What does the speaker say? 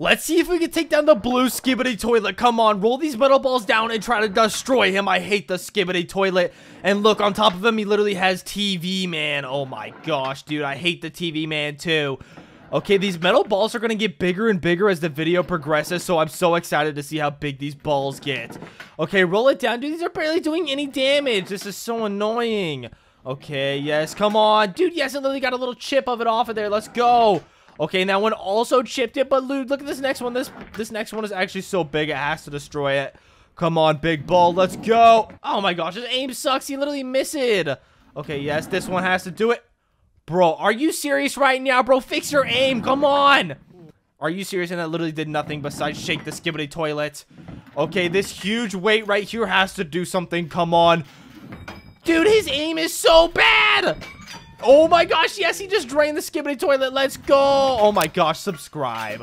Let's see if we can take down the blue Skibidi toilet. Come on, roll these metal balls down and try to destroy him. I hate the Skibidi toilet. And look, on top of him, he literally has TV Man. Oh my gosh, dude, I hate the TV Man too. Okay, these metal balls are going to get bigger and bigger as the video progresses, so I'm so excited to see how big these balls get. Okay, roll it down. Dude, these are barely doing any damage. This is so annoying. Okay, yes, come on. Dude, yes, it literally got a little chip of it off of there. Let's go. Okay, and that one also chipped it, but dude, look at this next one. This this next one is actually so big, it has to destroy it. Come on, big ball, let's go. Oh my gosh, his aim sucks. He literally missed it. Okay, yes, this one has to do it. Bro, are you serious right now, bro? Fix your aim, come on. Are you serious? And that literally did nothing besides shake the skibidi toilet. Okay, this huge weight right here has to do something. Come on. Dude, his aim is so bad. Oh my gosh, yes, he just drained the skibidi toilet. Let's go. Oh my gosh, subscribe.